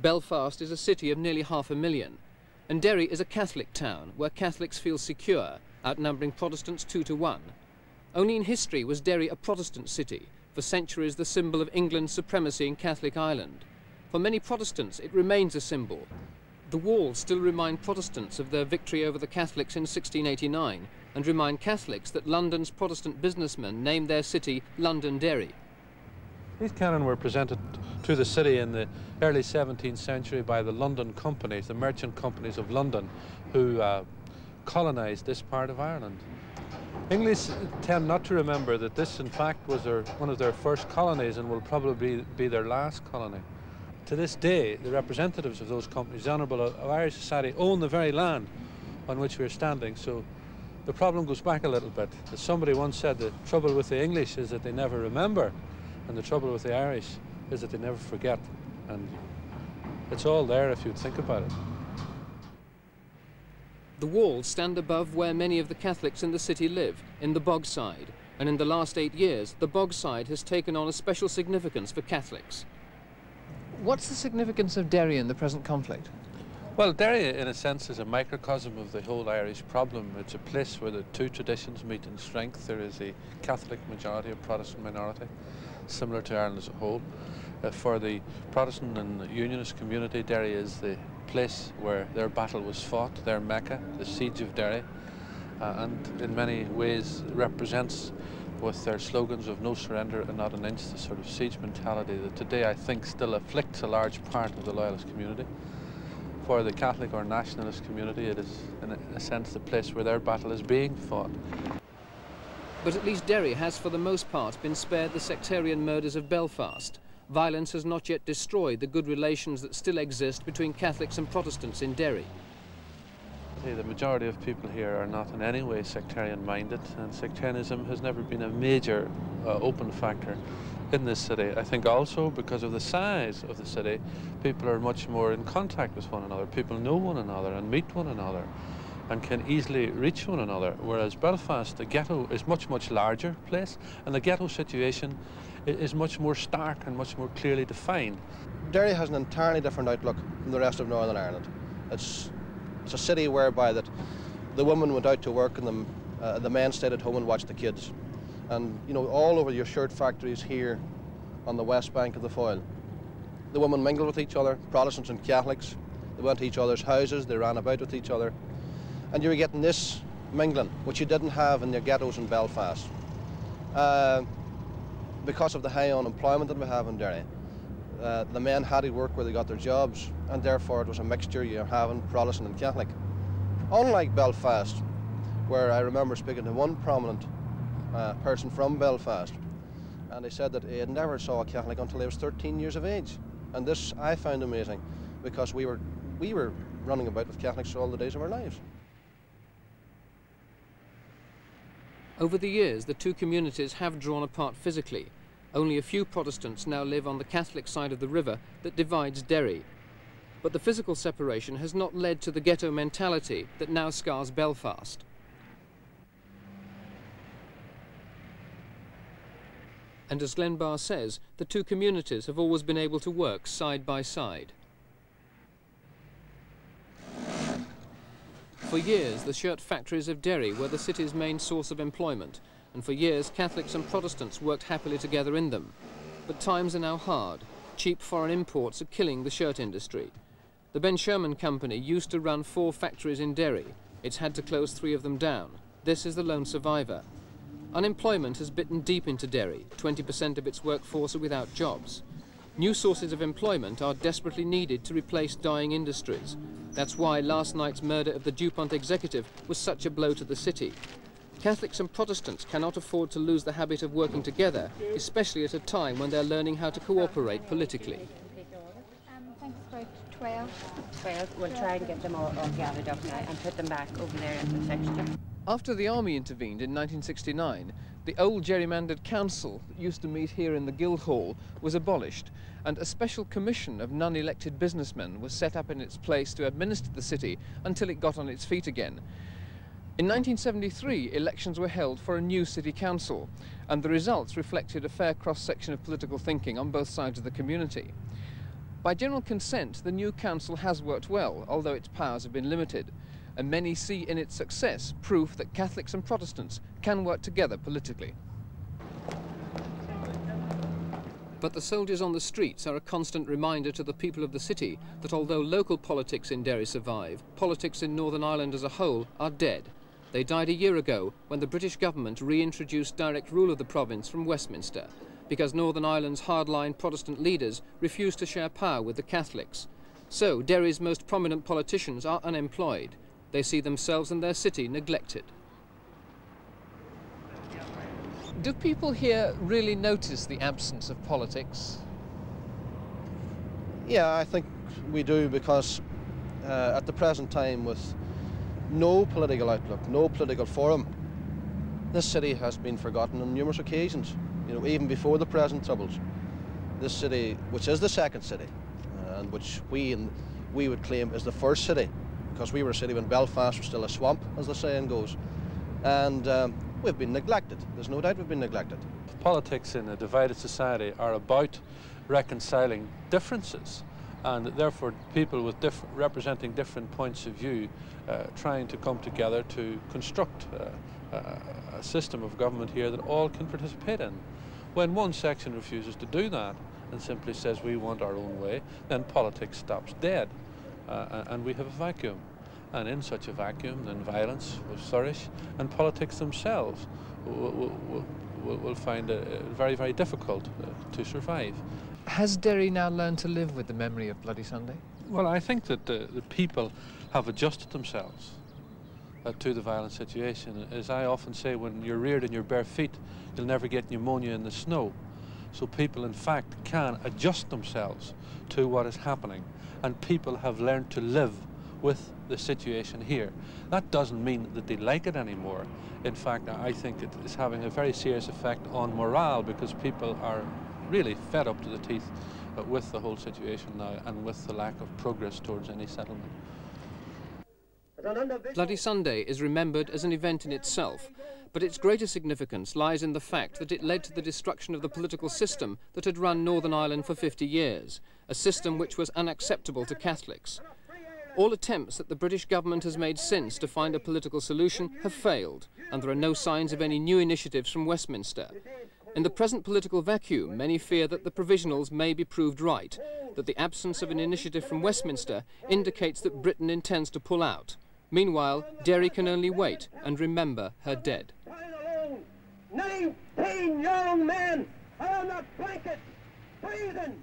Belfast is a city of nearly half a million, and Derry is a Catholic town where Catholics feel secure, outnumbering Protestants two to one. Only in history was Derry a Protestant city, for centuries the symbol of England's supremacy in Catholic Ireland. For many Protestants, it remains a symbol. The walls still remind Protestants of their victory over the Catholics in 1689 and remind Catholics that London's Protestant businessmen named their city Londonderry. These cannon were presented to the city in the early 17th century by the London companies, the merchant companies of London, who uh, colonised this part of Ireland. English tend not to remember that this, in fact, was their, one of their first colonies and will probably be their last colony. To this day, the representatives of those companies, the Honourable of Irish Society, own the very land on which we're standing. So the problem goes back a little bit. As somebody once said, the trouble with the English is that they never remember, and the trouble with the Irish is that they never forget. And it's all there if you think about it. The walls stand above where many of the Catholics in the city live, in the Bogside, and in the last eight years, the Bogside has taken on a special significance for Catholics. What's the significance of Derry in the present conflict? Well, Derry, in a sense, is a microcosm of the whole Irish problem. It's a place where the two traditions meet in strength. There is a Catholic majority, a Protestant minority, similar to Ireland as a whole. Uh, for the Protestant and Unionist community, Derry is the place where their battle was fought, their Mecca, the siege of Derry, uh, and in many ways represents with their slogans of no surrender and not an inch, the sort of siege mentality that today I think still afflicts a large part of the loyalist community. For the Catholic or nationalist community, it is in a sense the place where their battle is being fought. But at least Derry has for the most part been spared the sectarian murders of Belfast violence has not yet destroyed the good relations that still exist between Catholics and Protestants in Derry. The majority of people here are not in any way sectarian minded, and sectarianism has never been a major uh, open factor in this city. I think also because of the size of the city, people are much more in contact with one another. People know one another and meet one another and can easily reach one another. Whereas Belfast, the ghetto is much, much larger place, and the ghetto situation is much more stark and much more clearly defined. Derry has an entirely different outlook from the rest of Northern Ireland. It's, it's a city whereby that the women went out to work and the, uh, the men stayed at home and watched the kids. And, you know, all over your shirt factories here on the west bank of the Foyle, the women mingled with each other, Protestants and Catholics. They went to each other's houses, they ran about with each other. And you were getting this mingling, which you didn't have in the ghettos in Belfast. Uh, because of the high unemployment that we have in Derry, uh, the men had to work where they got their jobs, and therefore it was a mixture you're having Protestant and Catholic. Unlike Belfast, where I remember speaking to one prominent uh, person from Belfast, and they said that he had never saw a Catholic until he was 13 years of age. And this I found amazing, because we were, we were running about with Catholics all the days of our lives. Over the years, the two communities have drawn apart physically. Only a few Protestants now live on the Catholic side of the river that divides Derry. But the physical separation has not led to the ghetto mentality that now scars Belfast. And as Glenn Barr says, the two communities have always been able to work side by side. For years, the shirt factories of Derry were the city's main source of employment, and for years, Catholics and Protestants worked happily together in them. But times are now hard. Cheap foreign imports are killing the shirt industry. The Ben Sherman Company used to run four factories in Derry. It's had to close three of them down. This is the lone survivor. Unemployment has bitten deep into Derry. 20% of its workforce are without jobs. New sources of employment are desperately needed to replace dying industries. That's why last night's murder of the DuPont executive was such a blow to the city. Catholics and Protestants cannot afford to lose the habit of working together, especially at a time when they're learning how to cooperate politically. Um, 12. 12. We'll try and get them all, all gathered up now and put them back over there in the section. After the army intervened in 1969, the old gerrymandered council that used to meet here in the Guildhall was abolished and a special commission of non-elected businessmen was set up in its place to administer the city until it got on its feet again. In 1973, elections were held for a new city council, and the results reflected a fair cross-section of political thinking on both sides of the community. By general consent, the new council has worked well, although its powers have been limited, and many see in its success proof that Catholics and Protestants can work together politically. But the soldiers on the streets are a constant reminder to the people of the city that although local politics in Derry survive, politics in Northern Ireland as a whole are dead. They died a year ago when the British government reintroduced direct rule of the province from Westminster, because Northern Ireland's hardline Protestant leaders refused to share power with the Catholics. So Derry's most prominent politicians are unemployed. They see themselves and their city neglected. Do people here really notice the absence of politics? Yeah, I think we do because uh, at the present time with no political outlook, no political forum, this city has been forgotten on numerous occasions you know, even before the present troubles, this city, which is the second city, uh, and which we we would claim is the first city, because we were a city when Belfast was still a swamp, as the saying goes, and um, we've been neglected. There's no doubt we've been neglected. Politics in a divided society are about reconciling differences and therefore people with diff representing different points of view uh, trying to come together to construct uh, a system of government here that all can participate in. When one section refuses to do that and simply says we want our own way, then politics stops dead uh, and we have a vacuum. And in such a vacuum, then violence will flourish and politics themselves will, will, will, will find it very, very difficult uh, to survive. Has Derry now learned to live with the memory of Bloody Sunday? Well, I think that the, the people have adjusted themselves uh, to the violent situation. As I often say, when you're reared in your bare feet, you'll never get pneumonia in the snow. So people, in fact, can adjust themselves to what is happening. And people have learned to live with the situation here. That doesn't mean that they like it anymore. In fact, I think it is having a very serious effect on morale because people are really fed up to the teeth with the whole situation now and with the lack of progress towards any settlement. Bloody Sunday is remembered as an event in itself, but its greater significance lies in the fact that it led to the destruction of the political system that had run Northern Ireland for 50 years, a system which was unacceptable to Catholics. All attempts that the British government has made since to find a political solution have failed, and there are no signs of any new initiatives from Westminster. In the present political vacuum, many fear that the provisionals may be proved right, that the absence of an initiative from Westminster indicates that Britain intends to pull out. Meanwhile, Derry can only wait and remember her dead. Nineteen young men on the blanket, breathing